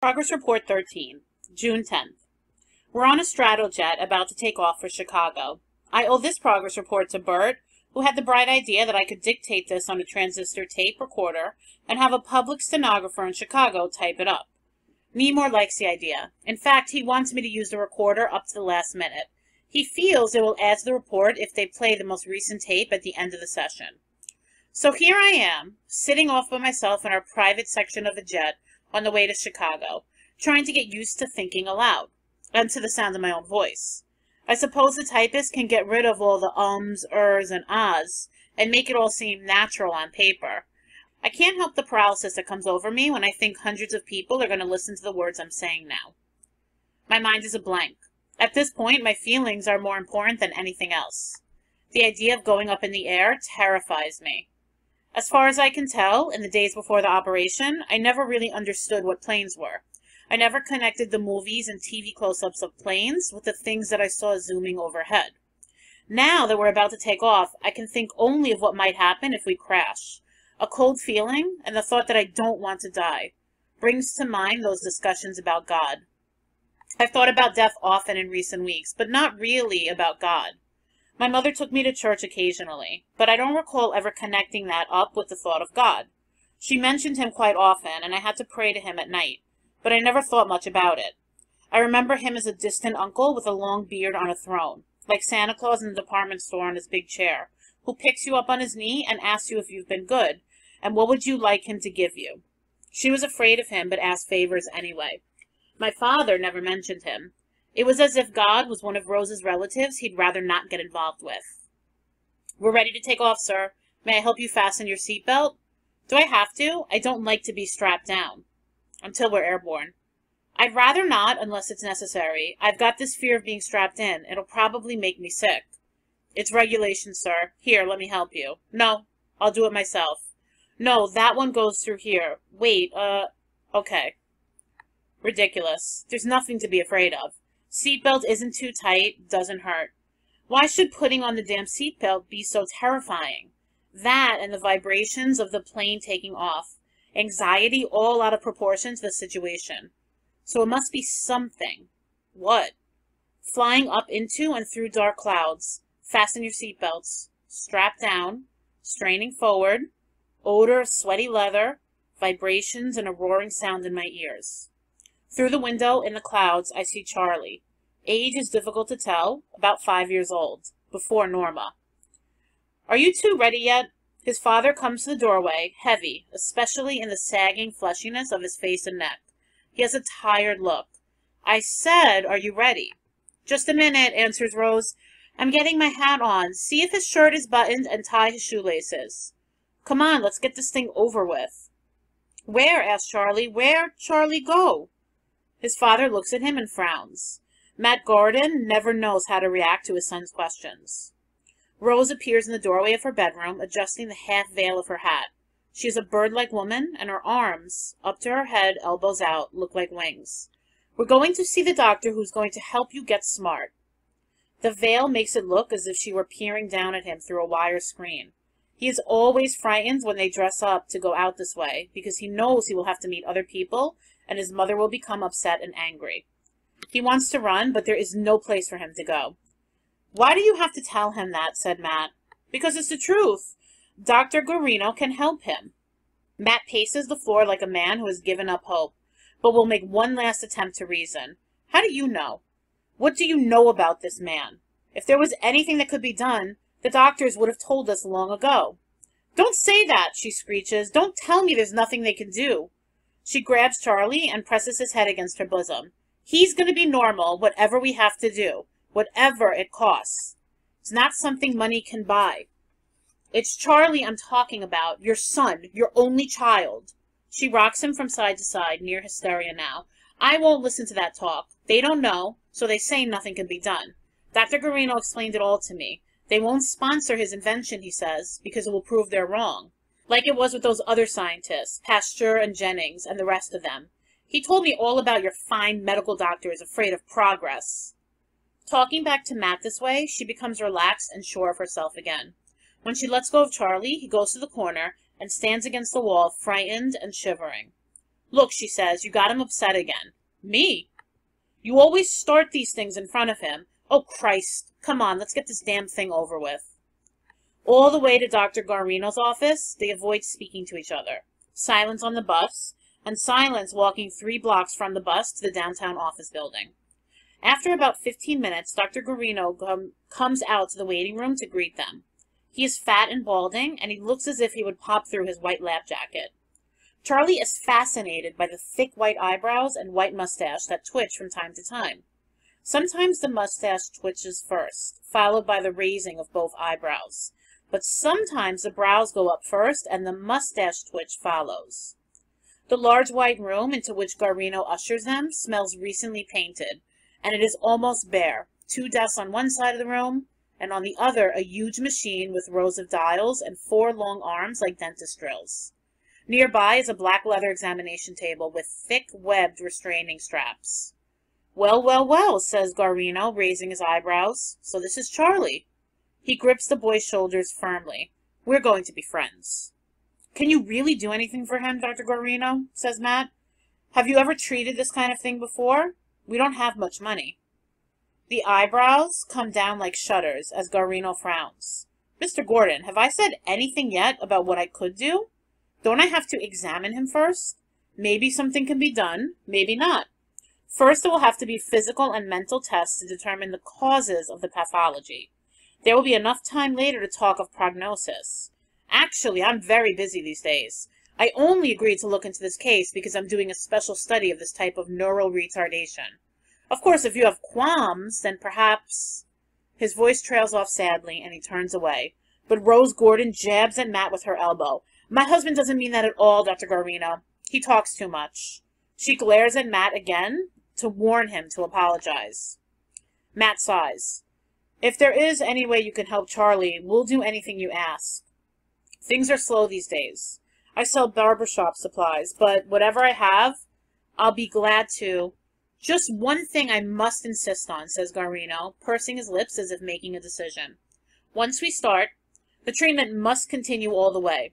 Progress Report 13, June 10th. We're on a Stratojet about to take off for Chicago. I owe this progress report to Bert, who had the bright idea that I could dictate this on a transistor tape recorder and have a public stenographer in Chicago type it up. Nemur likes the idea. In fact, he wants me to use the recorder up to the last minute. He feels it will add to the report if they play the most recent tape at the end of the session. So here I am, sitting off by myself in our private section of the jet, on the way to Chicago, trying to get used to thinking aloud, and to the sound of my own voice. I suppose the typist can get rid of all the ums, ers, and ahs, and make it all seem natural on paper. I can't help the paralysis that comes over me when I think hundreds of people are going to listen to the words I'm saying now. My mind is a blank. At this point, my feelings are more important than anything else. The idea of going up in the air terrifies me. As far as I can tell, in the days before the operation, I never really understood what planes were. I never connected the movies and TV close-ups of planes with the things that I saw zooming overhead. Now that we're about to take off, I can think only of what might happen if we crash. A cold feeling, and the thought that I don't want to die, brings to mind those discussions about God. I've thought about death often in recent weeks, but not really about God. My mother took me to church occasionally, but I don't recall ever connecting that up with the thought of God. She mentioned him quite often, and I had to pray to him at night, but I never thought much about it. I remember him as a distant uncle with a long beard on a throne, like Santa Claus in the department store on his big chair, who picks you up on his knee and asks you if you've been good, and what would you like him to give you. She was afraid of him, but asked favors anyway. My father never mentioned him. It was as if God was one of Rose's relatives he'd rather not get involved with. We're ready to take off, sir. May I help you fasten your seatbelt? Do I have to? I don't like to be strapped down. Until we're airborne. I'd rather not unless it's necessary. I've got this fear of being strapped in. It'll probably make me sick. It's regulation, sir. Here, let me help you. No, I'll do it myself. No, that one goes through here. Wait, uh, okay. Ridiculous. There's nothing to be afraid of. Seatbelt isn't too tight, doesn't hurt. Why should putting on the damn seatbelt be so terrifying? That and the vibrations of the plane taking off. Anxiety all out of proportion to the situation. So it must be something. What? Flying up into and through dark clouds. Fasten your seatbelts. Strap down. Straining forward. Odor of sweaty leather. Vibrations and a roaring sound in my ears. Through the window in the clouds, I see Charlie. Age is difficult to tell, about five years old, before Norma. Are you two ready yet? His father comes to the doorway, heavy, especially in the sagging fleshiness of his face and neck. He has a tired look. I said, are you ready? Just a minute, answers Rose. I'm getting my hat on. See if his shirt is buttoned and tie his shoelaces. Come on, let's get this thing over with. Where? asks Charlie. Where, Charlie, go? His father looks at him and frowns. Matt Gordon never knows how to react to his son's questions. Rose appears in the doorway of her bedroom, adjusting the half veil of her hat. She is a bird-like woman, and her arms, up to her head, elbows out, look like wings. We're going to see the doctor who's going to help you get smart. The veil makes it look as if she were peering down at him through a wire screen. He is always frightened when they dress up to go out this way, because he knows he will have to meet other people and his mother will become upset and angry. He wants to run, but there is no place for him to go. Why do you have to tell him that? said Matt. Because it's the truth. Dr. Guarino can help him. Matt paces the floor like a man who has given up hope, but will make one last attempt to reason. How do you know? What do you know about this man? If there was anything that could be done, the doctors would have told us long ago. Don't say that, she screeches. Don't tell me there's nothing they can do. She grabs Charlie and presses his head against her bosom. He's going to be normal, whatever we have to do, whatever it costs. It's not something money can buy. It's Charlie I'm talking about, your son, your only child. She rocks him from side to side, near hysteria now. I won't listen to that talk. They don't know, so they say nothing can be done. Dr. Guarino explained it all to me. They won't sponsor his invention, he says, because it will prove they're wrong like it was with those other scientists, Pasteur and Jennings and the rest of them. He told me all about your fine medical doctors afraid of progress. Talking back to Matt this way, she becomes relaxed and sure of herself again. When she lets go of Charlie, he goes to the corner and stands against the wall, frightened and shivering. Look, she says, you got him upset again. Me? You always start these things in front of him. Oh, Christ. Come on, let's get this damn thing over with. All the way to Dr. Guarino's office, they avoid speaking to each other. Silence on the bus, and silence walking three blocks from the bus to the downtown office building. After about 15 minutes, Dr. Guarino com comes out to the waiting room to greet them. He is fat and balding, and he looks as if he would pop through his white lab jacket. Charlie is fascinated by the thick white eyebrows and white mustache that twitch from time to time. Sometimes the mustache twitches first, followed by the raising of both eyebrows. But sometimes the brows go up first and the mustache twitch follows. The large white room into which Guarino ushers them smells recently painted, and it is almost bare. Two desks on one side of the room, and on the other a huge machine with rows of dials and four long arms like dentist drills. Nearby is a black leather examination table with thick webbed restraining straps. Well, well, well, says Guarino, raising his eyebrows. So this is Charlie. He grips the boy's shoulders firmly. We're going to be friends. Can you really do anything for him, Dr. Guarino? says Matt. Have you ever treated this kind of thing before? We don't have much money. The eyebrows come down like shutters as Guarino frowns. Mr. Gordon, have I said anything yet about what I could do? Don't I have to examine him first? Maybe something can be done, maybe not. First, it will have to be physical and mental tests to determine the causes of the pathology. There will be enough time later to talk of prognosis. Actually, I'm very busy these days. I only agreed to look into this case because I'm doing a special study of this type of neural retardation. Of course, if you have qualms, then perhaps... His voice trails off sadly, and he turns away. But Rose Gordon jabs at Matt with her elbow. My husband doesn't mean that at all, Dr. Guarino. He talks too much. She glares at Matt again to warn him to apologize. Matt sighs. If there is any way you can help Charlie, we'll do anything you ask. Things are slow these days. I sell barbershop supplies, but whatever I have, I'll be glad to. Just one thing I must insist on, says Guarino, pursing his lips as if making a decision. Once we start, the treatment must continue all the way.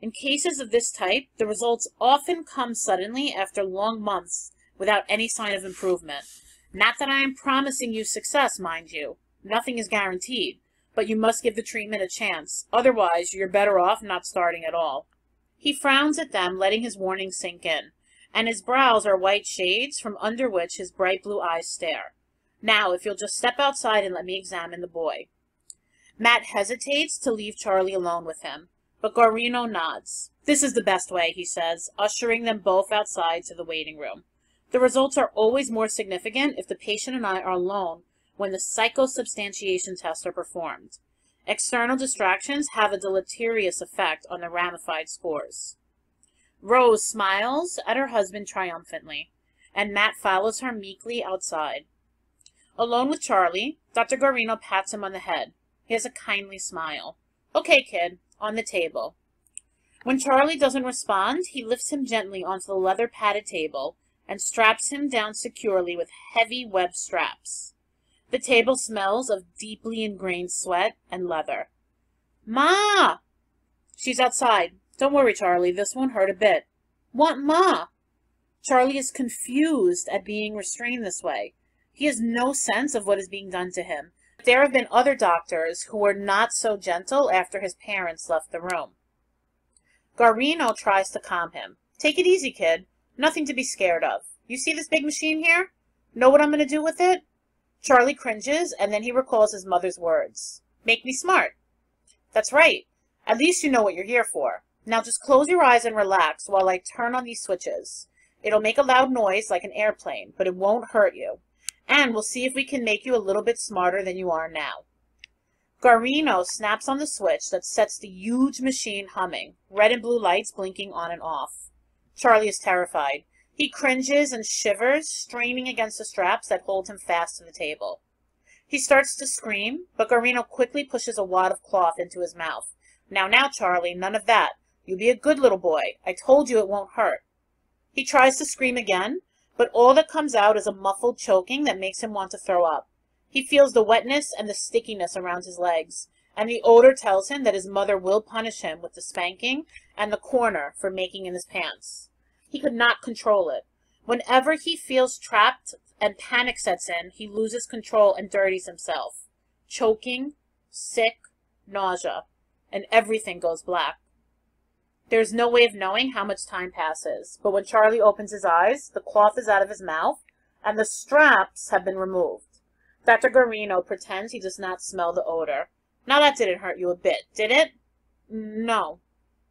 In cases of this type, the results often come suddenly after long months without any sign of improvement. Not that I am promising you success, mind you. Nothing is guaranteed, but you must give the treatment a chance. Otherwise, you're better off not starting at all. He frowns at them, letting his warning sink in, and his brows are white shades from under which his bright blue eyes stare. Now, if you'll just step outside and let me examine the boy. Matt hesitates to leave Charlie alone with him. But Guarino nods. This is the best way, he says, ushering them both outside to the waiting room. The results are always more significant if the patient and I are alone when the psychosubstantiation tests are performed. External distractions have a deleterious effect on the ramified scores. Rose smiles at her husband triumphantly, and Matt follows her meekly outside. Alone with Charlie, Dr. Guarino pats him on the head. He has a kindly smile. Okay, kid, on the table. When Charlie doesn't respond, he lifts him gently onto the leather padded table and straps him down securely with heavy web straps. The table smells of deeply ingrained sweat and leather. Ma! She's outside. Don't worry, Charlie. This won't hurt a bit. Want Ma? Charlie is confused at being restrained this way. He has no sense of what is being done to him, there have been other doctors who were not so gentle after his parents left the room. Guarino tries to calm him. Take it easy, kid. Nothing to be scared of. You see this big machine here? Know what I'm going to do with it? Charlie cringes, and then he recalls his mother's words. Make me smart. That's right. At least you know what you're here for. Now just close your eyes and relax while I turn on these switches. It'll make a loud noise like an airplane, but it won't hurt you and we'll see if we can make you a little bit smarter than you are now. Guarino snaps on the switch that sets the huge machine humming, red and blue lights blinking on and off. Charlie is terrified. He cringes and shivers, straining against the straps that hold him fast to the table. He starts to scream, but Guarino quickly pushes a wad of cloth into his mouth. Now, now, Charlie, none of that. You be a good little boy. I told you it won't hurt. He tries to scream again, but all that comes out is a muffled choking that makes him want to throw up. He feels the wetness and the stickiness around his legs, and the odor tells him that his mother will punish him with the spanking and the corner for making in his pants. He could not control it. Whenever he feels trapped and panic sets in, he loses control and dirties himself. Choking, sick, nausea, and everything goes black. There's no way of knowing how much time passes, but when Charlie opens his eyes, the cloth is out of his mouth, and the straps have been removed. Dr. Guarino pretends he does not smell the odor. Now that didn't hurt you a bit, did it? No.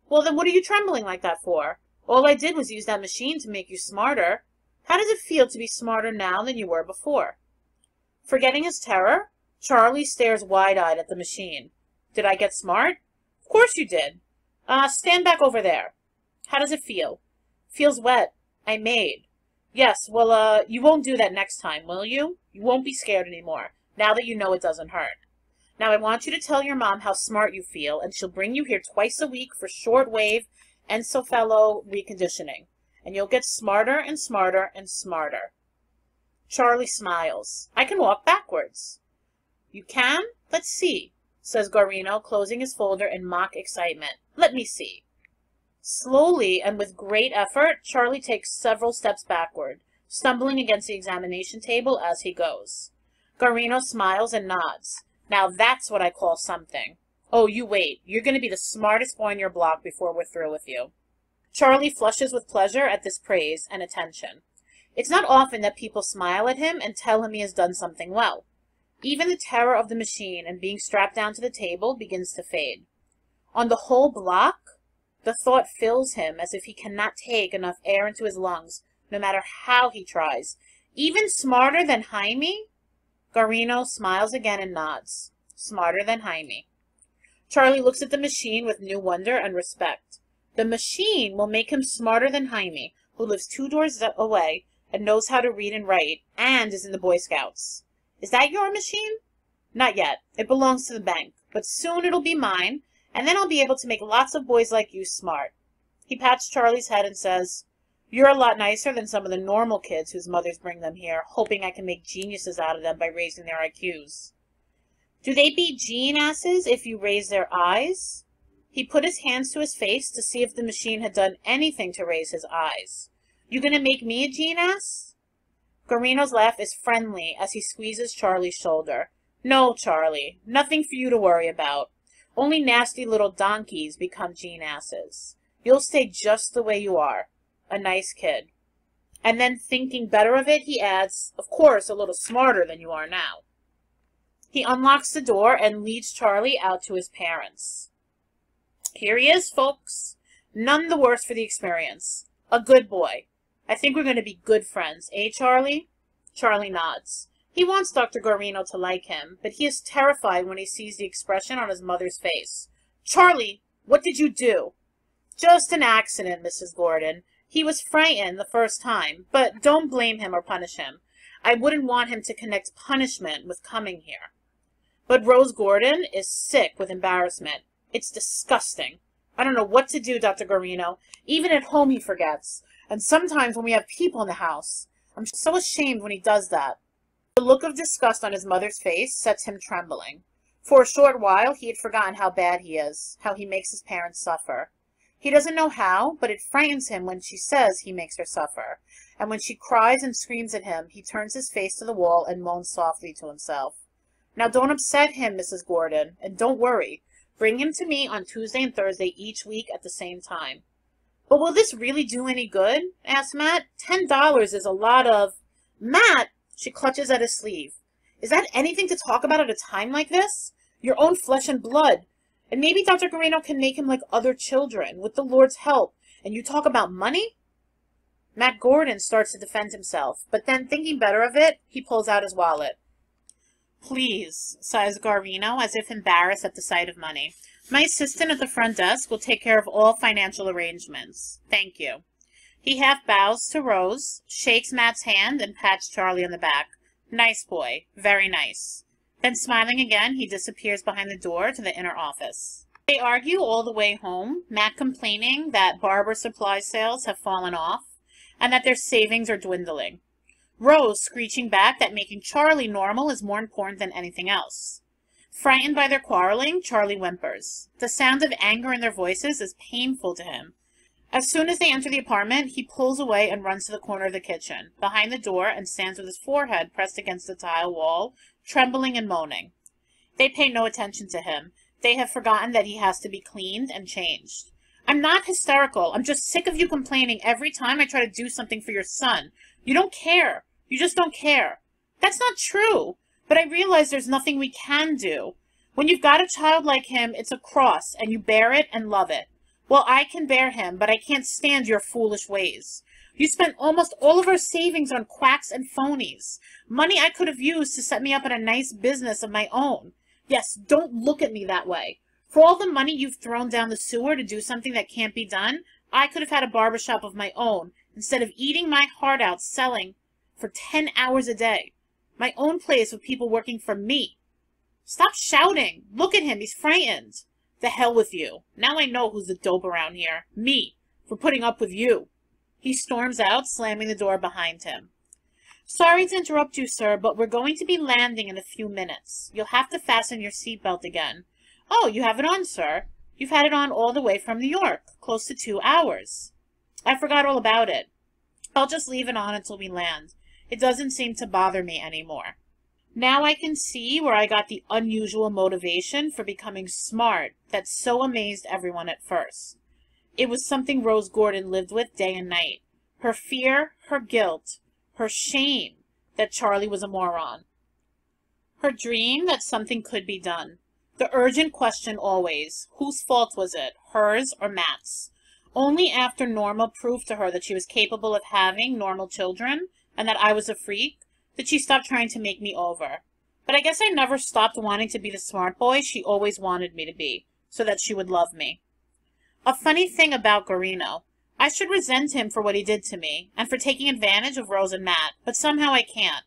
Well, then what are you trembling like that for? All I did was use that machine to make you smarter. How does it feel to be smarter now than you were before? Forgetting his terror, Charlie stares wide-eyed at the machine. Did I get smart? Of course you did. Uh, stand back over there. How does it feel? Feels wet. I made. Yes, well, uh, you won't do that next time, will you? You won't be scared anymore, now that you know it doesn't hurt. Now I want you to tell your mom how smart you feel, and she'll bring you here twice a week for shortwave encephalorheconditioning, reconditioning. And you'll get smarter and smarter and smarter. Charlie smiles. I can walk backwards. You can? Let's see, says Guarino, closing his folder in mock excitement. Let me see. Slowly and with great effort, Charlie takes several steps backward, stumbling against the examination table as he goes. Guarino smiles and nods. Now that's what I call something. Oh, you wait. You're going to be the smartest boy in your block before we're through with you. Charlie flushes with pleasure at this praise and attention. It's not often that people smile at him and tell him he has done something well. Even the terror of the machine and being strapped down to the table begins to fade. On the whole block, the thought fills him as if he cannot take enough air into his lungs, no matter how he tries. Even smarter than Jaime? Guarino smiles again and nods. Smarter than Jaime. Charlie looks at the machine with new wonder and respect. The machine will make him smarter than Jaime, who lives two doors away and knows how to read and write, and is in the Boy Scouts. Is that your machine? Not yet. It belongs to the bank. But soon it'll be mine, and then I'll be able to make lots of boys like you smart. He pats Charlie's head and says, You're a lot nicer than some of the normal kids whose mothers bring them here, hoping I can make geniuses out of them by raising their IQs. Do they be geniuses if you raise their eyes? He put his hands to his face to see if the machine had done anything to raise his eyes. You gonna make me a genius? Guarino's laugh is friendly as he squeezes Charlie's shoulder. No, Charlie, nothing for you to worry about. Only nasty little donkeys become geniuses. You'll stay just the way you are, a nice kid. And then thinking better of it, he adds, of course, a little smarter than you are now. He unlocks the door and leads Charlie out to his parents. Here he is, folks. None the worse for the experience. A good boy. I think we're going to be good friends, eh, Charlie? Charlie nods. He wants Dr. Guarino to like him, but he is terrified when he sees the expression on his mother's face. Charlie, what did you do? Just an accident, Mrs. Gordon. He was frightened the first time, but don't blame him or punish him. I wouldn't want him to connect punishment with coming here. But Rose Gordon is sick with embarrassment. It's disgusting. I don't know what to do, Dr. Guarino. Even at home he forgets. And sometimes when we have people in the house. I'm so ashamed when he does that. The look of disgust on his mother's face sets him trembling. For a short while he had forgotten how bad he is, how he makes his parents suffer. He doesn't know how, but it frightens him when she says he makes her suffer. And when she cries and screams at him, he turns his face to the wall and moans softly to himself. Now don't upset him, Mrs. Gordon, and don't worry. Bring him to me on Tuesday and Thursday each week at the same time. But will this really do any good? asked Matt. Ten dollars is a lot of... Matt, she clutches at his sleeve. Is that anything to talk about at a time like this? Your own flesh and blood. And maybe Dr. Guarino can make him like other children, with the Lord's help. And you talk about money? Matt Gordon starts to defend himself, but then, thinking better of it, he pulls out his wallet. Please, says Guarino, as if embarrassed at the sight of money. My assistant at the front desk will take care of all financial arrangements. Thank you. He half bows to Rose, shakes Matt's hand, and pats Charlie on the back. Nice boy. Very nice. Then smiling again, he disappears behind the door to the inner office. They argue all the way home, Matt complaining that barber supply sales have fallen off and that their savings are dwindling. Rose screeching back that making Charlie normal is more important than anything else. Frightened by their quarreling, Charlie whimpers. The sound of anger in their voices is painful to him. As soon as they enter the apartment, he pulls away and runs to the corner of the kitchen, behind the door, and stands with his forehead pressed against the tile wall, trembling and moaning. They pay no attention to him. They have forgotten that he has to be cleaned and changed. I'm not hysterical. I'm just sick of you complaining every time I try to do something for your son. You don't care. You just don't care. That's not true. But I realize there's nothing we can do. When you've got a child like him, it's a cross, and you bear it and love it. Well, I can bear him, but I can't stand your foolish ways. You spent almost all of our savings on quacks and phonies. Money I could have used to set me up in a nice business of my own. Yes, don't look at me that way. For all the money you've thrown down the sewer to do something that can't be done, I could have had a barber shop of my own instead of eating my heart out selling for 10 hours a day. My own place with people working for me. Stop shouting. Look at him. He's frightened. The hell with you. Now I know who's the dope around here. Me. For putting up with you. He storms out, slamming the door behind him. Sorry to interrupt you, sir, but we're going to be landing in a few minutes. You'll have to fasten your seatbelt again. Oh, you have it on, sir. You've had it on all the way from New York, close to two hours. I forgot all about it. I'll just leave it on until we land. It doesn't seem to bother me anymore. Now I can see where I got the unusual motivation for becoming smart that so amazed everyone at first. It was something Rose Gordon lived with day and night. Her fear, her guilt, her shame that Charlie was a moron. Her dream that something could be done. The urgent question always, whose fault was it, hers or Matt's? Only after Norma proved to her that she was capable of having normal children and that I was a freak did she stop trying to make me over. But I guess I never stopped wanting to be the smart boy she always wanted me to be, so that she would love me. A funny thing about Guarino. I should resent him for what he did to me, and for taking advantage of Rose and Matt, but somehow I can't.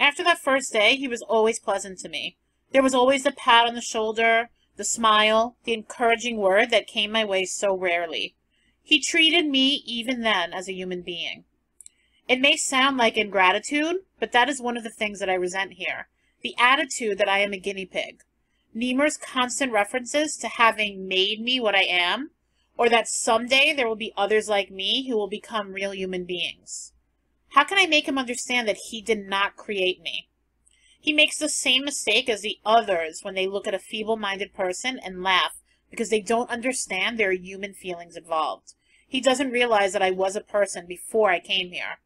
After that first day, he was always pleasant to me. There was always the pat on the shoulder, the smile, the encouraging word that came my way so rarely. He treated me, even then, as a human being. It may sound like ingratitude, but that is one of the things that I resent here. The attitude that I am a guinea pig. Nemur's constant references to having made me what I am, or that someday there will be others like me who will become real human beings. How can I make him understand that he did not create me? He makes the same mistake as the others when they look at a feeble-minded person and laugh because they don't understand there are human feelings involved. He doesn't realize that I was a person before I came here.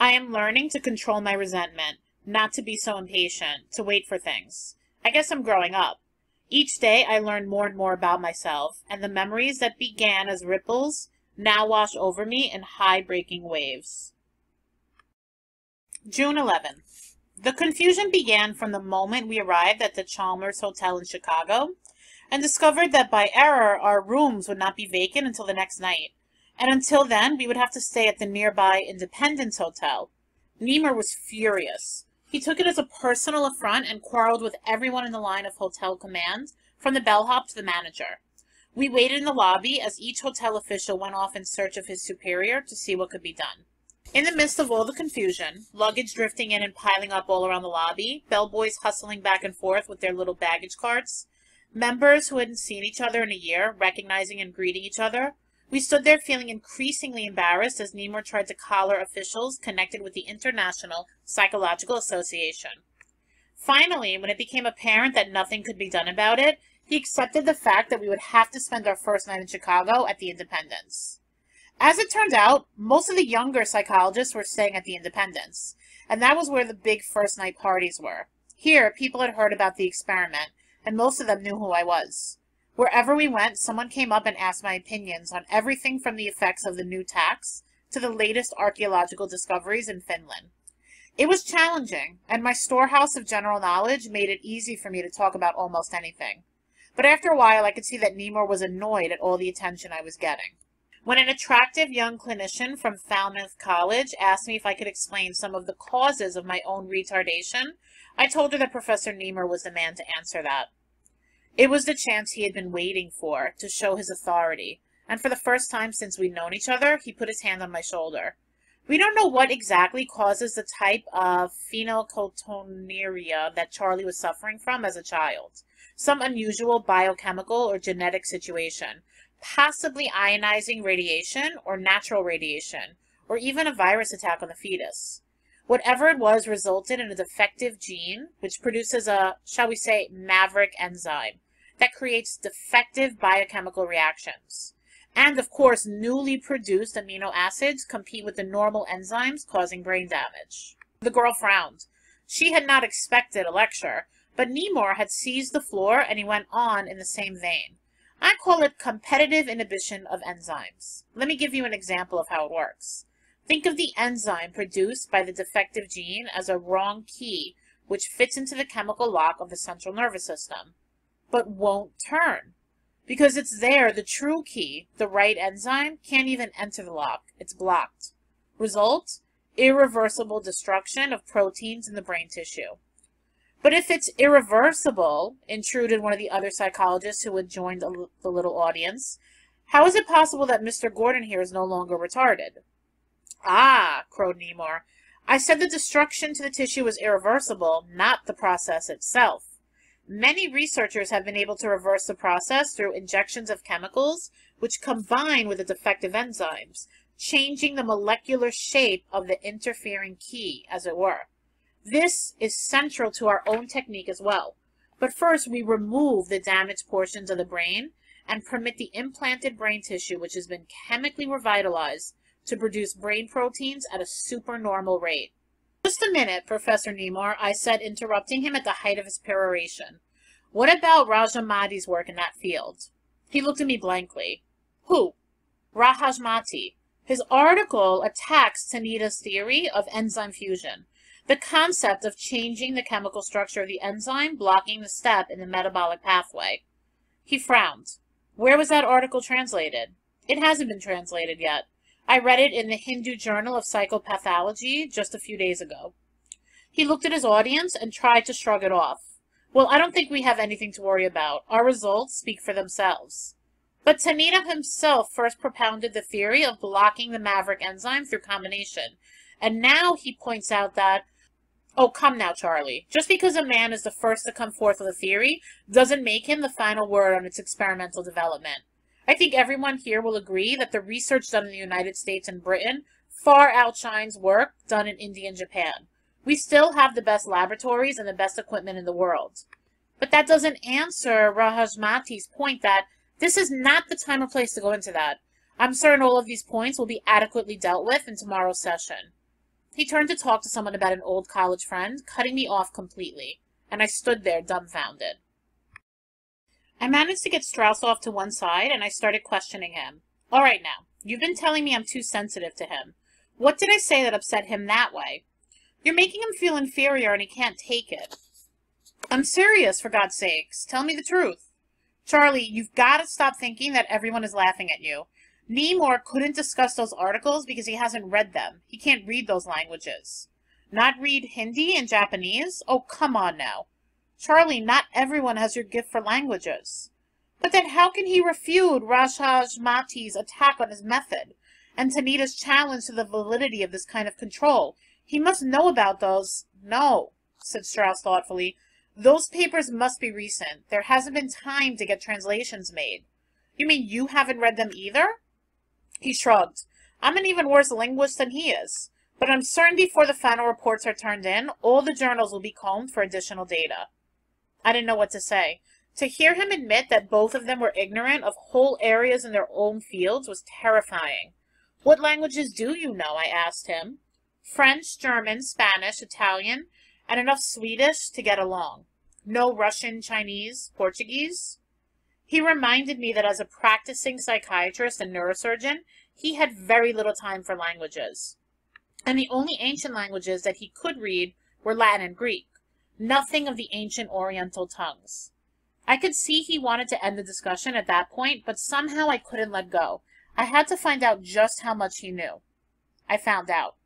I am learning to control my resentment, not to be so impatient, to wait for things. I guess I'm growing up. Each day I learn more and more about myself, and the memories that began as ripples now wash over me in high breaking waves. June 11th. The confusion began from the moment we arrived at the Chalmers Hotel in Chicago and discovered that by error our rooms would not be vacant until the next night and until then, we would have to stay at the nearby Independence Hotel. Nemur was furious. He took it as a personal affront and quarreled with everyone in the line of hotel command, from the bellhop to the manager. We waited in the lobby as each hotel official went off in search of his superior to see what could be done. In the midst of all the confusion, luggage drifting in and piling up all around the lobby, bellboys hustling back and forth with their little baggage carts, members who hadn't seen each other in a year recognizing and greeting each other, we stood there feeling increasingly embarrassed as Nemur tried to collar officials connected with the International Psychological Association. Finally, when it became apparent that nothing could be done about it, he accepted the fact that we would have to spend our first night in Chicago at the Independence. As it turned out, most of the younger psychologists were staying at the Independence, and that was where the big first night parties were. Here, people had heard about the experiment, and most of them knew who I was. Wherever we went, someone came up and asked my opinions on everything from the effects of the new tax to the latest archaeological discoveries in Finland. It was challenging, and my storehouse of general knowledge made it easy for me to talk about almost anything. But after a while, I could see that Nemur was annoyed at all the attention I was getting. When an attractive young clinician from Falmouth College asked me if I could explain some of the causes of my own retardation, I told her that Professor Nemur was the man to answer that. It was the chance he had been waiting for to show his authority, and for the first time since we'd known each other, he put his hand on my shoulder. We don't know what exactly causes the type of phenylketonuria that Charlie was suffering from as a child. Some unusual biochemical or genetic situation. possibly ionizing radiation or natural radiation, or even a virus attack on the fetus. Whatever it was resulted in a defective gene, which produces a, shall we say, maverick enzyme that creates defective biochemical reactions. And of course, newly produced amino acids compete with the normal enzymes causing brain damage. The girl frowned. She had not expected a lecture, but Nemur had seized the floor and he went on in the same vein. I call it competitive inhibition of enzymes. Let me give you an example of how it works. Think of the enzyme produced by the defective gene as a wrong key which fits into the chemical lock of the central nervous system, but won't turn. Because it's there, the true key, the right enzyme, can't even enter the lock. It's blocked. Result? Irreversible destruction of proteins in the brain tissue. But if it's irreversible, intruded one of the other psychologists who had joined the little audience, how is it possible that Mr. Gordon here is no longer retarded? Ah, crowed Nemur. I said the destruction to the tissue was irreversible, not the process itself. Many researchers have been able to reverse the process through injections of chemicals which combine with the defective enzymes, changing the molecular shape of the interfering key, as it were. This is central to our own technique as well. But first, we remove the damaged portions of the brain and permit the implanted brain tissue, which has been chemically revitalized, to produce brain proteins at a supernormal rate. Just a minute, Professor Nemur, I said, interrupting him at the height of his peroration. What about Rahajamati's work in that field? He looked at me blankly. Who? Rahajamati. His article attacks Tanida's theory of enzyme fusion, the concept of changing the chemical structure of the enzyme, blocking the step in the metabolic pathway. He frowned. Where was that article translated? It hasn't been translated yet. I read it in the Hindu Journal of Psychopathology just a few days ago. He looked at his audience and tried to shrug it off. Well, I don't think we have anything to worry about. Our results speak for themselves. But Tanida himself first propounded the theory of blocking the maverick enzyme through combination. And now he points out that, oh, come now, Charlie. Just because a man is the first to come forth with a theory doesn't make him the final word on its experimental development. I think everyone here will agree that the research done in the United States and Britain far outshines work done in India and Japan. We still have the best laboratories and the best equipment in the world. But that doesn't answer Rahajamati's point that this is not the time or place to go into that. I'm certain all of these points will be adequately dealt with in tomorrow's session. He turned to talk to someone about an old college friend, cutting me off completely, and I stood there dumbfounded. I managed to get Strauss off to one side, and I started questioning him. All right now, you've been telling me I'm too sensitive to him. What did I say that upset him that way? You're making him feel inferior and he can't take it. I'm serious, for God's sakes. Tell me the truth. Charlie, you've got to stop thinking that everyone is laughing at you. Nemur couldn't discuss those articles because he hasn't read them. He can't read those languages. Not read Hindi and Japanese? Oh, come on now. Charlie, not everyone has your gift for languages. But then how can he refute Rahajamati's attack on his method, and Tanida's challenge to the validity of this kind of control? He must know about those. No, said Strauss thoughtfully. Those papers must be recent. There hasn't been time to get translations made. You mean you haven't read them either? He shrugged. I'm an even worse linguist than he is. But I'm certain before the final reports are turned in, all the journals will be combed for additional data. I didn't know what to say. To hear him admit that both of them were ignorant of whole areas in their own fields was terrifying. What languages do you know? I asked him. French, German, Spanish, Italian, and enough Swedish to get along. No Russian, Chinese, Portuguese. He reminded me that as a practicing psychiatrist and neurosurgeon, he had very little time for languages. And the only ancient languages that he could read were Latin and Greek nothing of the ancient Oriental tongues. I could see he wanted to end the discussion at that point, but somehow I couldn't let go. I had to find out just how much he knew. I found out.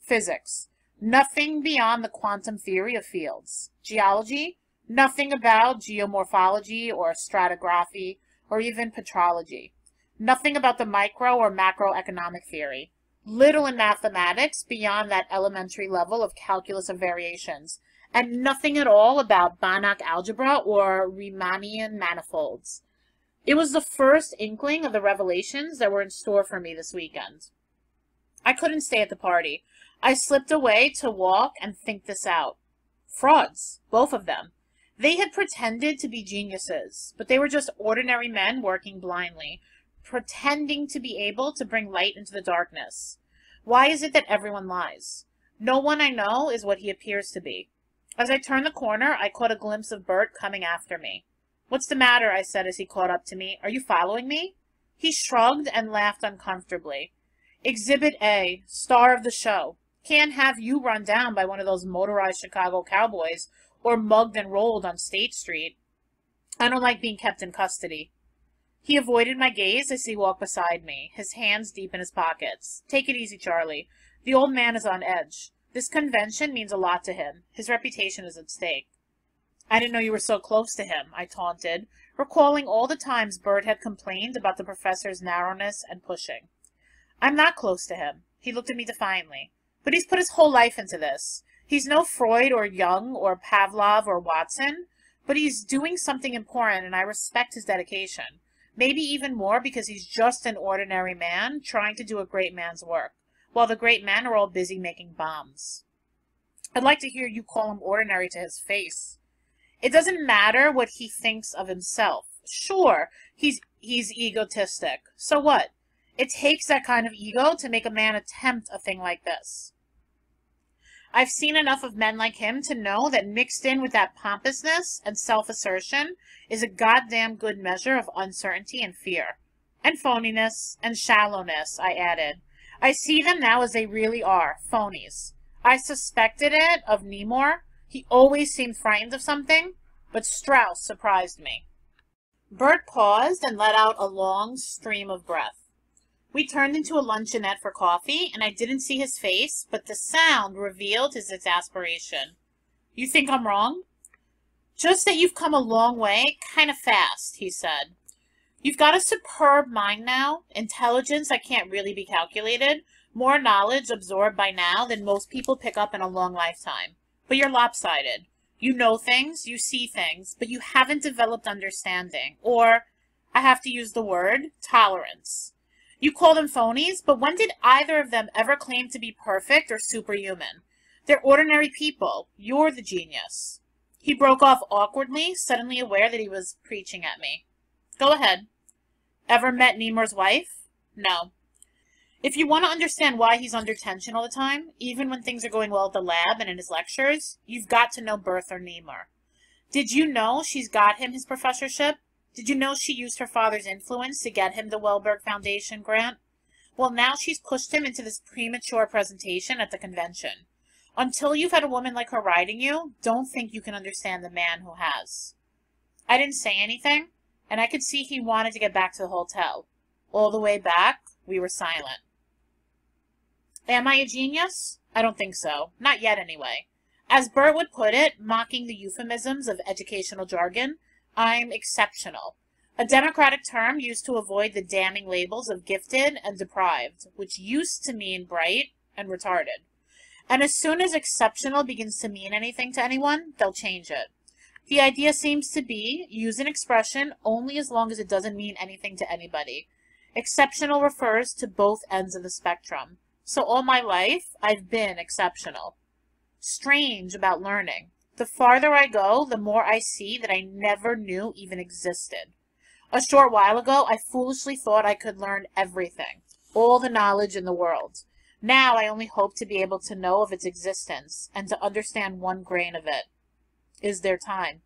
Physics. Nothing beyond the quantum theory of fields. Geology. Nothing about geomorphology or stratigraphy or even petrology. Nothing about the micro or macroeconomic theory. Little in mathematics beyond that elementary level of calculus of variations and nothing at all about Banach algebra or Riemannian manifolds. It was the first inkling of the revelations that were in store for me this weekend. I couldn't stay at the party. I slipped away to walk and think this out. Frauds, both of them. They had pretended to be geniuses, but they were just ordinary men working blindly, pretending to be able to bring light into the darkness. Why is it that everyone lies? No one I know is what he appears to be. As I turned the corner, I caught a glimpse of Bert coming after me. What's the matter? I said as he caught up to me. Are you following me? He shrugged and laughed uncomfortably. Exhibit A, star of the show. Can't have you run down by one of those motorized Chicago cowboys or mugged and rolled on State Street. I don't like being kept in custody. He avoided my gaze as he walked beside me, his hands deep in his pockets. Take it easy, Charlie. The old man is on edge. This convention means a lot to him. His reputation is at stake. I didn't know you were so close to him, I taunted, recalling all the times Bert had complained about the professor's narrowness and pushing. I'm not close to him. He looked at me defiantly. But he's put his whole life into this. He's no Freud or Jung or Pavlov or Watson, but he's doing something important and I respect his dedication. Maybe even more because he's just an ordinary man trying to do a great man's work, while the great men are all busy making bombs. I'd like to hear you call him ordinary to his face. It doesn't matter what he thinks of himself. Sure, he's he's egotistic. So what? It takes that kind of ego to make a man attempt a thing like this. I've seen enough of men like him to know that mixed in with that pompousness and self-assertion is a goddamn good measure of uncertainty and fear. And phoniness and shallowness, I added. I see them now as they really are, phonies. I suspected it of Nemur. He always seemed frightened of something, but Strauss surprised me. Bert paused and let out a long stream of breath. We turned into a luncheonette for coffee, and I didn't see his face, but the sound revealed his exasperation. You think I'm wrong? Just that you've come a long way, kind of fast, he said. You've got a superb mind now, intelligence that can't really be calculated, more knowledge absorbed by now than most people pick up in a long lifetime. But you're lopsided. You know things, you see things, but you haven't developed understanding, or, I have to use the word, tolerance. You call them phonies, but when did either of them ever claim to be perfect or superhuman? They're ordinary people. You're the genius. He broke off awkwardly, suddenly aware that he was preaching at me. Go ahead. Ever met Nemur's wife? No. If you want to understand why he's under tension all the time, even when things are going well at the lab and in his lectures, you've got to know Bertha Nemur. Did you know she's got him his professorship? Did you know she used her father's influence to get him the Welberg Foundation grant? Well, now she's pushed him into this premature presentation at the convention. Until you've had a woman like her riding you, don't think you can understand the man who has. I didn't say anything, and I could see he wanted to get back to the hotel. All the way back, we were silent. Am I a genius? I don't think so. Not yet, anyway. As Bert would put it, mocking the euphemisms of educational jargon, I'm exceptional. A democratic term used to avoid the damning labels of gifted and deprived, which used to mean bright and retarded. And as soon as exceptional begins to mean anything to anyone, they'll change it. The idea seems to be use an expression only as long as it doesn't mean anything to anybody. Exceptional refers to both ends of the spectrum. So all my life, I've been exceptional. Strange about learning. The farther I go, the more I see that I never knew even existed. A short while ago, I foolishly thought I could learn everything, all the knowledge in the world. Now I only hope to be able to know of its existence and to understand one grain of it. Is there time?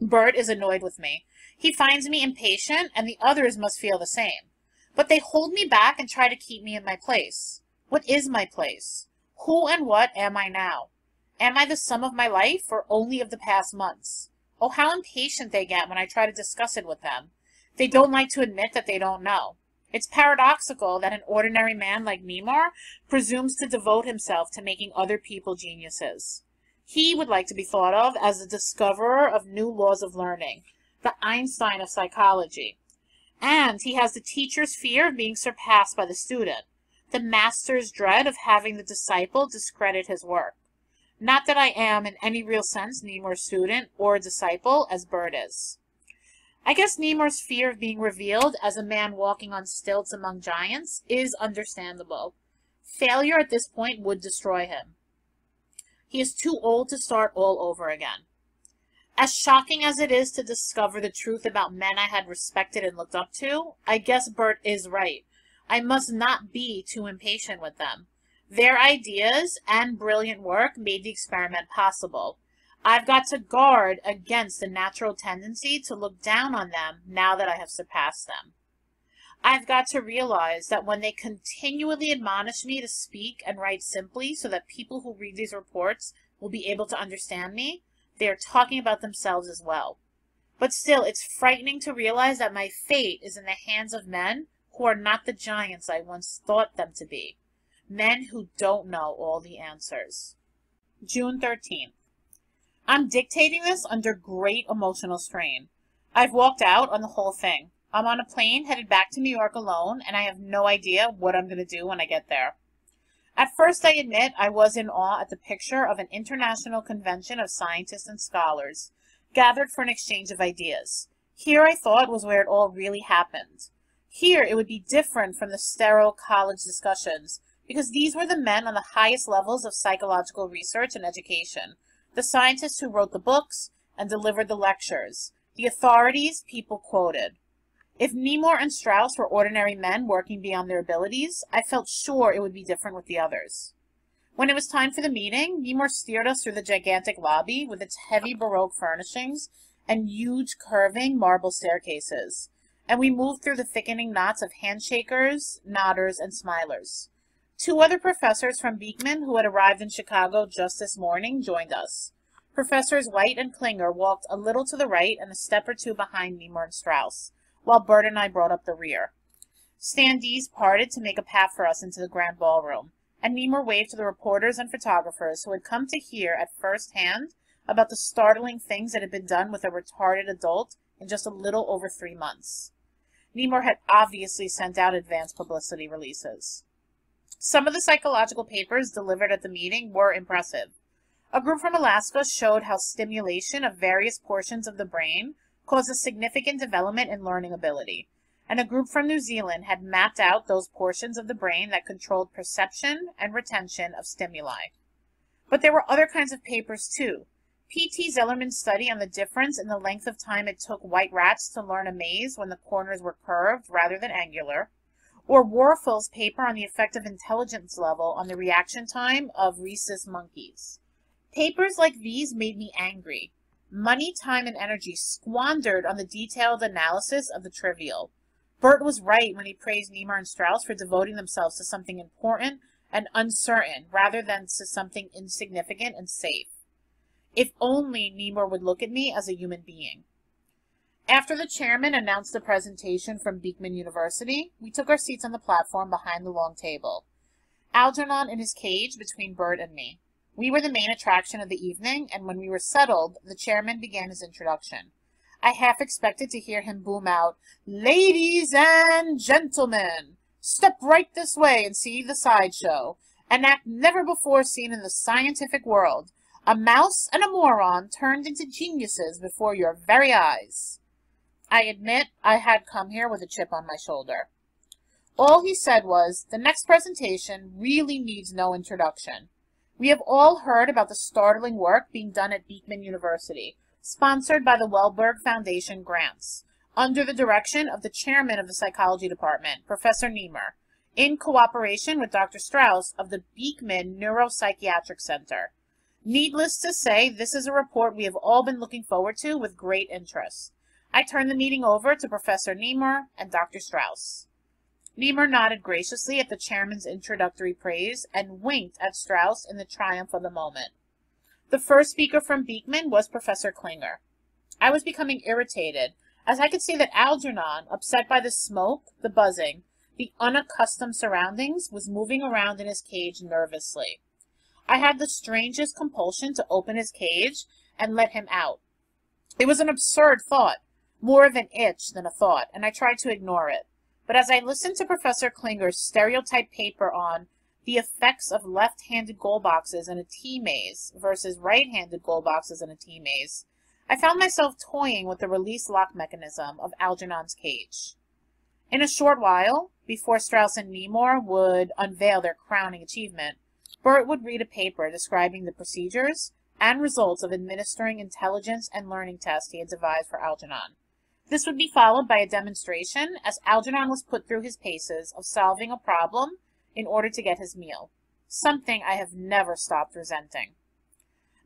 Bert is annoyed with me. He finds me impatient, and the others must feel the same. But they hold me back and try to keep me in my place. What is my place? Who and what am I now? Am I the sum of my life or only of the past months? Oh, how impatient they get when I try to discuss it with them. They don't like to admit that they don't know. It's paradoxical that an ordinary man like Nemur presumes to devote himself to making other people geniuses. He would like to be thought of as the discoverer of new laws of learning, the Einstein of psychology. And he has the teacher's fear of being surpassed by the student, the master's dread of having the disciple discredit his work. Not that I am, in any real sense, Nemur's student or disciple, as Bert is. I guess Nemur's fear of being revealed as a man walking on stilts among giants is understandable. Failure at this point would destroy him. He is too old to start all over again. As shocking as it is to discover the truth about men I had respected and looked up to, I guess Bert is right. I must not be too impatient with them. Their ideas and brilliant work made the experiment possible. I've got to guard against the natural tendency to look down on them now that I have surpassed them. I've got to realize that when they continually admonish me to speak and write simply so that people who read these reports will be able to understand me, they are talking about themselves as well. But still, it's frightening to realize that my fate is in the hands of men who are not the giants I once thought them to be. Men who don't know all the answers. June 13th. I'm dictating this under great emotional strain. I've walked out on the whole thing. I'm on a plane headed back to New York alone, and I have no idea what I'm going to do when I get there. At first, I admit I was in awe at the picture of an international convention of scientists and scholars, gathered for an exchange of ideas. Here I thought was where it all really happened. Here it would be different from the sterile college discussions, because these were the men on the highest levels of psychological research and education, the scientists who wrote the books and delivered the lectures, the authorities people quoted. If Nemur and Strauss were ordinary men working beyond their abilities, I felt sure it would be different with the others. When it was time for the meeting, Nemur steered us through the gigantic lobby with its heavy Baroque furnishings and huge curving marble staircases, and we moved through the thickening knots of handshakers, nodders, and smilers. Two other professors from Beekman who had arrived in Chicago just this morning joined us. Professors White and Klinger walked a little to the right and a step or two behind Nemur and Strauss, while Bert and I brought up the rear. Standees parted to make a path for us into the grand ballroom, and Nemur waved to the reporters and photographers who had come to hear at first hand about the startling things that had been done with a retarded adult in just a little over three months. Nemur had obviously sent out advance publicity releases. Some of the psychological papers delivered at the meeting were impressive. A group from Alaska showed how stimulation of various portions of the brain causes significant development in learning ability, and a group from New Zealand had mapped out those portions of the brain that controlled perception and retention of stimuli. But there were other kinds of papers too. P.T. Zellerman's study on the difference in the length of time it took white rats to learn a maze when the corners were curved rather than angular, or Warfel's paper on the effect of intelligence level on the reaction time of rhesus monkeys. Papers like these made me angry. Money, time, and energy squandered on the detailed analysis of the trivial. Bert was right when he praised Nemur and Strauss for devoting themselves to something important and uncertain rather than to something insignificant and safe. If only Nemur would look at me as a human being. After the chairman announced the presentation from Beekman University, we took our seats on the platform behind the long table. Algernon in his cage between Bert and me. We were the main attraction of the evening, and when we were settled, the chairman began his introduction. I half expected to hear him boom out, Ladies and gentlemen, step right this way and see the sideshow, an act never before seen in the scientific world. A mouse and a moron turned into geniuses before your very eyes. I admit I had come here with a chip on my shoulder. All he said was, the next presentation really needs no introduction. We have all heard about the startling work being done at Beekman University, sponsored by the Welberg Foundation grants, under the direction of the chairman of the psychology department, Professor Nemur, in cooperation with Dr. Strauss of the Beekman Neuropsychiatric Center. Needless to say, this is a report we have all been looking forward to with great interest. I turn the meeting over to Professor Nemur and Dr. Strauss. Nemur nodded graciously at the chairman's introductory praise and winked at Strauss in the triumph of the moment. The first speaker from Beekman was Professor Klinger. I was becoming irritated, as I could see that Algernon, upset by the smoke, the buzzing, the unaccustomed surroundings, was moving around in his cage nervously. I had the strangest compulsion to open his cage and let him out. It was an absurd thought, more of an itch than a thought, and I tried to ignore it. But as I listened to Professor Klinger's stereotype paper on the effects of left-handed goal boxes in a T maze versus right-handed goal boxes in a T maze, I found myself toying with the release lock mechanism of Algernon's cage. In a short while, before Strauss and Nemur would unveil their crowning achievement, Bert would read a paper describing the procedures and results of administering intelligence and learning tests he had devised for Algernon. This would be followed by a demonstration as Algernon was put through his paces of solving a problem in order to get his meal, something I have never stopped resenting.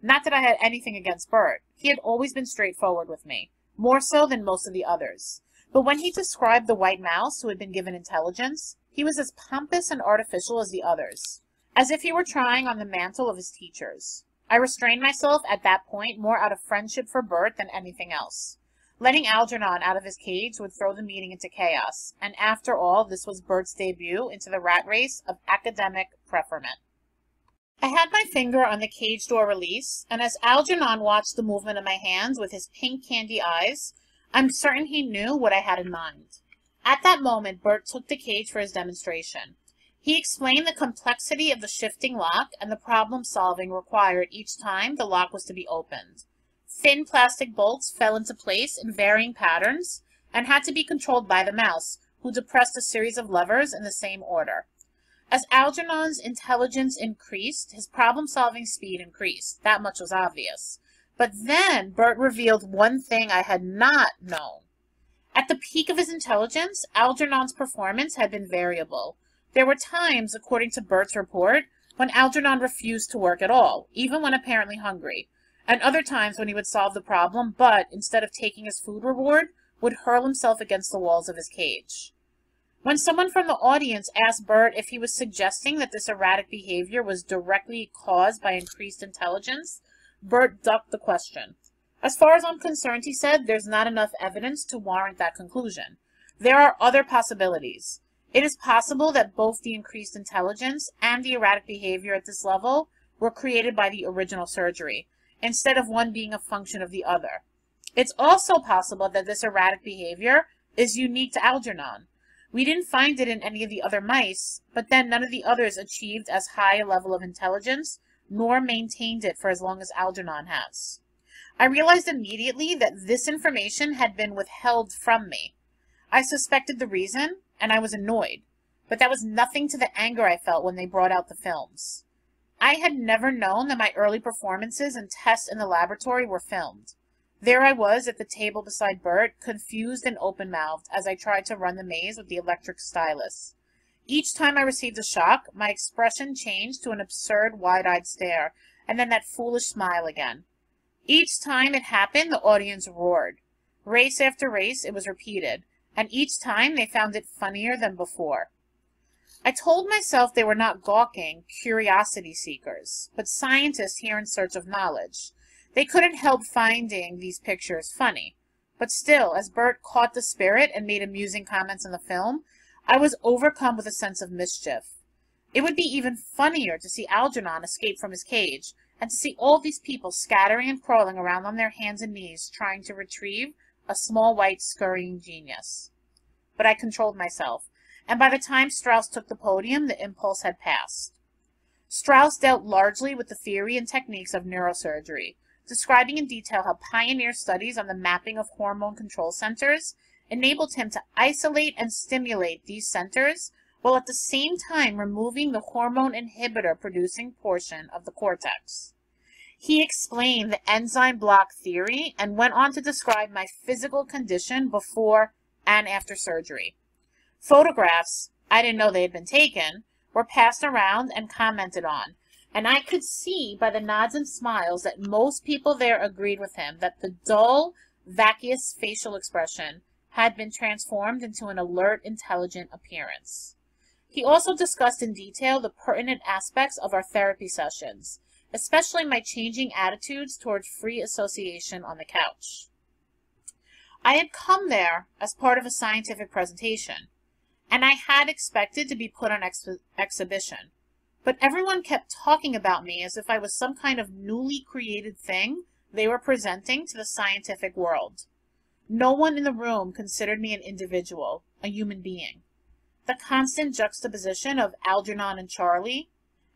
Not that I had anything against Bert. He had always been straightforward with me, more so than most of the others. But when he described the white mouse who had been given intelligence, he was as pompous and artificial as the others, as if he were trying on the mantle of his teachers. I restrained myself at that point more out of friendship for Bert than anything else. Letting Algernon out of his cage would throw the meeting into chaos, and after all, this was Bert's debut into the rat race of academic preferment. I had my finger on the cage door release, and as Algernon watched the movement of my hands with his pink candy eyes, I'm certain he knew what I had in mind. At that moment, Bert took the cage for his demonstration. He explained the complexity of the shifting lock and the problem solving required each time the lock was to be opened. Thin plastic bolts fell into place in varying patterns and had to be controlled by the mouse, who depressed a series of levers in the same order. As Algernon's intelligence increased, his problem-solving speed increased. That much was obvious. But then Bert revealed one thing I had not known. At the peak of his intelligence, Algernon's performance had been variable. There were times, according to Bert's report, when Algernon refused to work at all, even when apparently hungry, and other times when he would solve the problem, but, instead of taking his food reward, would hurl himself against the walls of his cage. When someone from the audience asked Bert if he was suggesting that this erratic behavior was directly caused by increased intelligence, Bert ducked the question. As far as I'm concerned, he said, there's not enough evidence to warrant that conclusion. There are other possibilities. It is possible that both the increased intelligence and the erratic behavior at this level were created by the original surgery, instead of one being a function of the other. It's also possible that this erratic behavior is unique to Algernon. We didn't find it in any of the other mice, but then none of the others achieved as high a level of intelligence nor maintained it for as long as Algernon has. I realized immediately that this information had been withheld from me. I suspected the reason, and I was annoyed, but that was nothing to the anger I felt when they brought out the films. I had never known that my early performances and tests in the laboratory were filmed. There I was at the table beside Bert, confused and open-mouthed as I tried to run the maze with the electric stylus. Each time I received a shock, my expression changed to an absurd wide-eyed stare, and then that foolish smile again. Each time it happened, the audience roared. Race after race, it was repeated, and each time they found it funnier than before. I told myself they were not gawking, curiosity seekers, but scientists here in search of knowledge. They couldn't help finding these pictures funny. But still, as Bert caught the spirit and made amusing comments in the film, I was overcome with a sense of mischief. It would be even funnier to see Algernon escape from his cage, and to see all these people scattering and crawling around on their hands and knees trying to retrieve a small white scurrying genius. But I controlled myself, and by the time Strauss took the podium, the impulse had passed. Strauss dealt largely with the theory and techniques of neurosurgery, describing in detail how pioneer studies on the mapping of hormone control centers enabled him to isolate and stimulate these centers while at the same time removing the hormone inhibitor producing portion of the cortex. He explained the enzyme block theory and went on to describe my physical condition before and after surgery. Photographs, I didn't know they had been taken, were passed around and commented on, and I could see by the nods and smiles that most people there agreed with him that the dull, vacuous facial expression had been transformed into an alert, intelligent appearance. He also discussed in detail the pertinent aspects of our therapy sessions, especially my changing attitudes toward free association on the couch. I had come there as part of a scientific presentation, and I had expected to be put on ex exhibition, but everyone kept talking about me as if I was some kind of newly created thing they were presenting to the scientific world. No one in the room considered me an individual, a human being. The constant juxtaposition of Algernon and Charlie,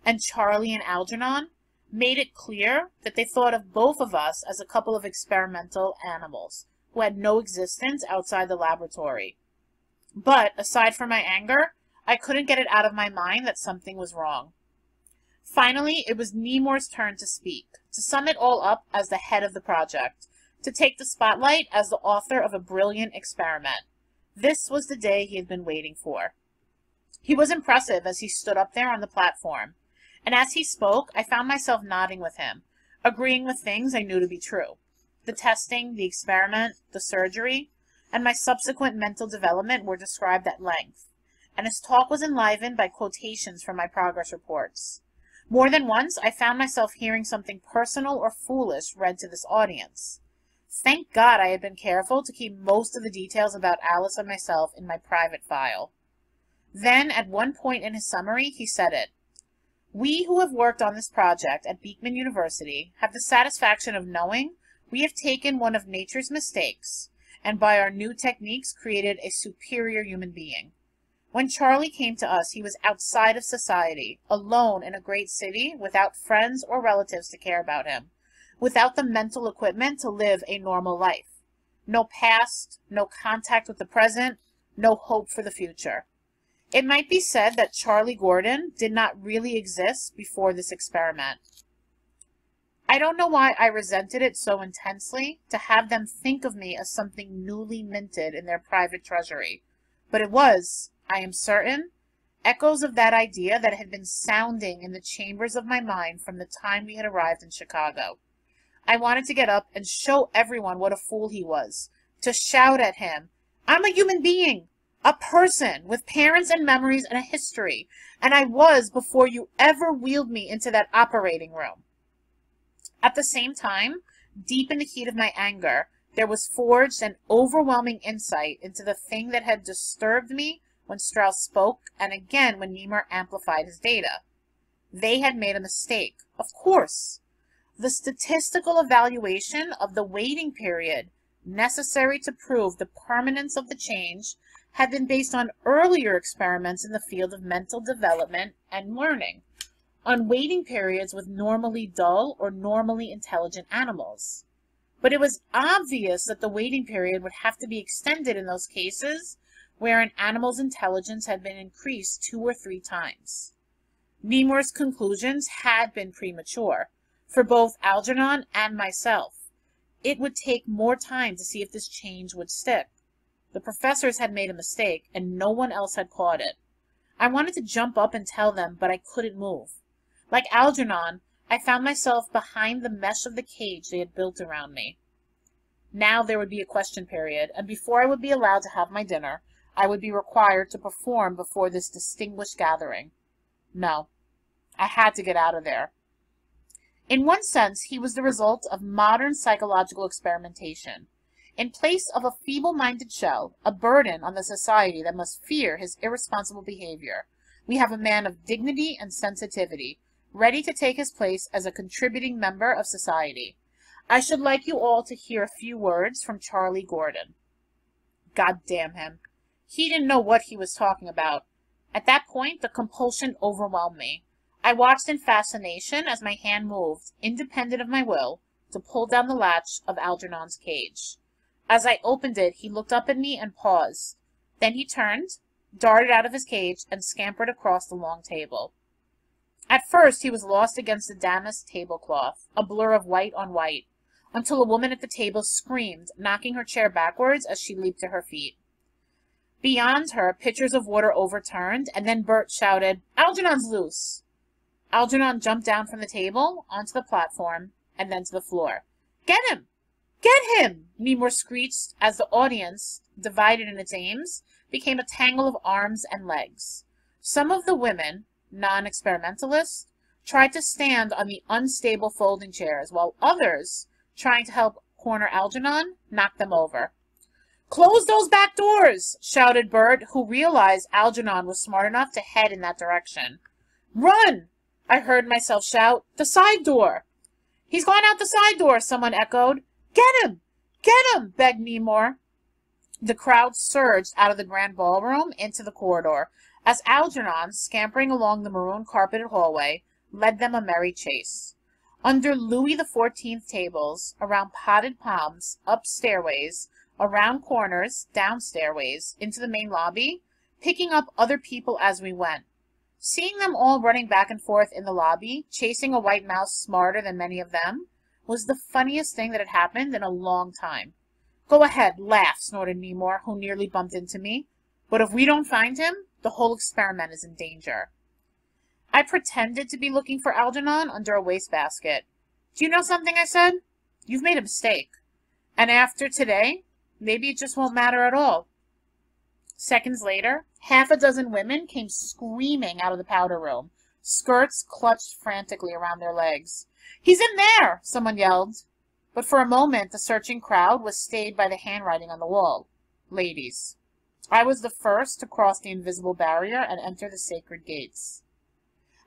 and Charlie and Algernon, made it clear that they thought of both of us as a couple of experimental animals who had no existence outside the laboratory. But, aside from my anger, I couldn't get it out of my mind that something was wrong. Finally, it was Nemur's turn to speak, to sum it all up as the head of the project, to take the spotlight as the author of a brilliant experiment. This was the day he had been waiting for. He was impressive as he stood up there on the platform, and as he spoke, I found myself nodding with him, agreeing with things I knew to be true. The testing, the experiment, the surgery, and my subsequent mental development were described at length, and his talk was enlivened by quotations from my progress reports. More than once, I found myself hearing something personal or foolish read to this audience. Thank God I had been careful to keep most of the details about Alice and myself in my private file. Then, at one point in his summary, he said it. We who have worked on this project at Beekman University have the satisfaction of knowing we have taken one of nature's mistakes and by our new techniques created a superior human being. When Charlie came to us, he was outside of society, alone in a great city, without friends or relatives to care about him, without the mental equipment to live a normal life. No past, no contact with the present, no hope for the future. It might be said that Charlie Gordon did not really exist before this experiment. I don't know why I resented it so intensely to have them think of me as something newly minted in their private treasury, but it was, I am certain, echoes of that idea that had been sounding in the chambers of my mind from the time we had arrived in Chicago. I wanted to get up and show everyone what a fool he was, to shout at him, I'm a human being a person with parents and memories and a history, and I was before you ever wheeled me into that operating room. At the same time, deep in the heat of my anger, there was forged an overwhelming insight into the thing that had disturbed me when Strauss spoke and again when Nemur amplified his data. They had made a mistake, of course. The statistical evaluation of the waiting period necessary to prove the permanence of the change had been based on earlier experiments in the field of mental development and learning, on waiting periods with normally dull or normally intelligent animals. But it was obvious that the waiting period would have to be extended in those cases where an animal's intelligence had been increased two or three times. Nemur's conclusions had been premature, for both Algernon and myself. It would take more time to see if this change would stick. The professors had made a mistake, and no one else had caught it. I wanted to jump up and tell them, but I couldn't move. Like Algernon, I found myself behind the mesh of the cage they had built around me. Now there would be a question period, and before I would be allowed to have my dinner, I would be required to perform before this distinguished gathering. No, I had to get out of there. In one sense, he was the result of modern psychological experimentation. In place of a feeble-minded shell, a burden on the society that must fear his irresponsible behavior, we have a man of dignity and sensitivity, ready to take his place as a contributing member of society. I should like you all to hear a few words from Charlie Gordon. God damn him. He didn't know what he was talking about. At that point, the compulsion overwhelmed me. I watched in fascination as my hand moved, independent of my will, to pull down the latch of Algernon's cage. As I opened it, he looked up at me and paused. Then he turned, darted out of his cage, and scampered across the long table. At first, he was lost against the damask tablecloth, a blur of white on white, until a woman at the table screamed, knocking her chair backwards as she leaped to her feet. Beyond her, pitchers of water overturned, and then Bert shouted, Algernon's loose! Algernon jumped down from the table, onto the platform, and then to the floor. Get him! Get him! Nemur screeched as the audience, divided in its aims, became a tangle of arms and legs. Some of the women, non-experimentalists, tried to stand on the unstable folding chairs, while others, trying to help corner Algernon, knocked them over. Close those back doors! shouted Bert, who realized Algernon was smart enough to head in that direction. Run! I heard myself shout. The side door! He's gone out the side door, someone echoed. Get him! Get him! begged Nemur. The crowd surged out of the grand ballroom into the corridor, as Algernon, scampering along the maroon carpeted hallway, led them a merry chase. Under Louis XIV tables, around potted palms, up stairways, around corners, down stairways, into the main lobby, picking up other people as we went. Seeing them all running back and forth in the lobby, chasing a white mouse smarter than many of them, was the funniest thing that had happened in a long time. Go ahead, laugh, snorted Nemur, who nearly bumped into me. But if we don't find him, the whole experiment is in danger. I pretended to be looking for Algernon under a wastebasket. Do you know something? I said. You've made a mistake. And after today, maybe it just won't matter at all. Seconds later, half a dozen women came screaming out of the powder room, skirts clutched frantically around their legs. He's in there! someone yelled. But for a moment, the searching crowd was stayed by the handwriting on the wall. Ladies. I was the first to cross the invisible barrier and enter the sacred gates.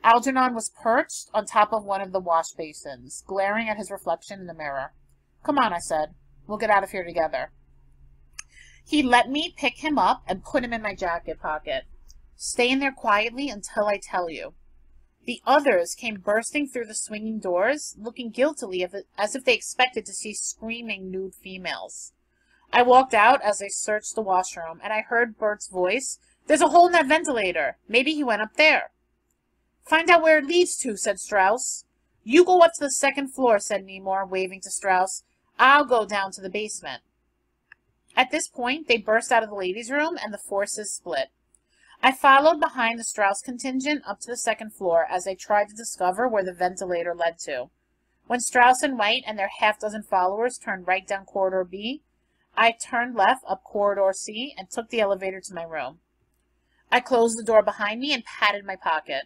Algernon was perched on top of one of the wash basins, glaring at his reflection in the mirror. Come on, I said. We'll get out of here together. He let me pick him up and put him in my jacket pocket. Stay in there quietly until I tell you. The others came bursting through the swinging doors, looking guiltily as if they expected to see screaming nude females. I walked out as I searched the washroom, and I heard Bert's voice. There's a hole in that ventilator. Maybe he went up there. Find out where it leads to, said Strauss. You go up to the second floor, said Nemur, waving to Strauss. I'll go down to the basement. At this point, they burst out of the ladies' room, and the forces split. I followed behind the Strauss contingent up to the second floor as they tried to discover where the ventilator led to. When Strauss and White and their half dozen followers turned right down corridor B, I turned left up corridor C and took the elevator to my room. I closed the door behind me and patted my pocket.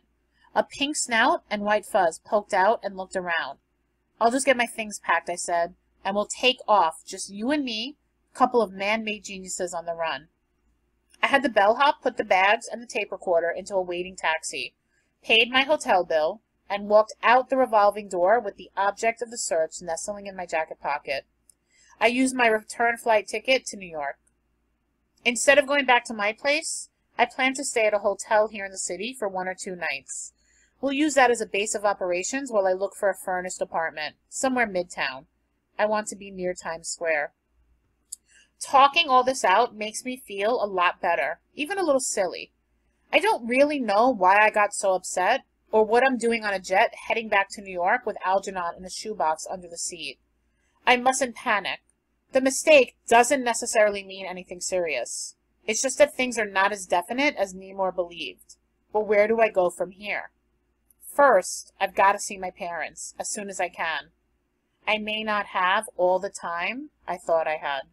A pink snout and white fuzz poked out and looked around. I'll just get my things packed, I said, and we'll take off, just you and me, a couple of man-made geniuses on the run. I had the bellhop put the bags and the tape recorder into a waiting taxi, paid my hotel bill, and walked out the revolving door with the object of the search nestling in my jacket pocket. I used my return flight ticket to New York. Instead of going back to my place, I plan to stay at a hotel here in the city for one or two nights. We'll use that as a base of operations while I look for a furnished apartment, somewhere midtown. I want to be near Times Square. Talking all this out makes me feel a lot better, even a little silly. I don't really know why I got so upset, or what I'm doing on a jet heading back to New York with Algernon in a shoebox under the seat. I mustn't panic. The mistake doesn't necessarily mean anything serious. It's just that things are not as definite as Nemur believed. But where do I go from here? First, I've got to see my parents as soon as I can. I may not have all the time I thought I had.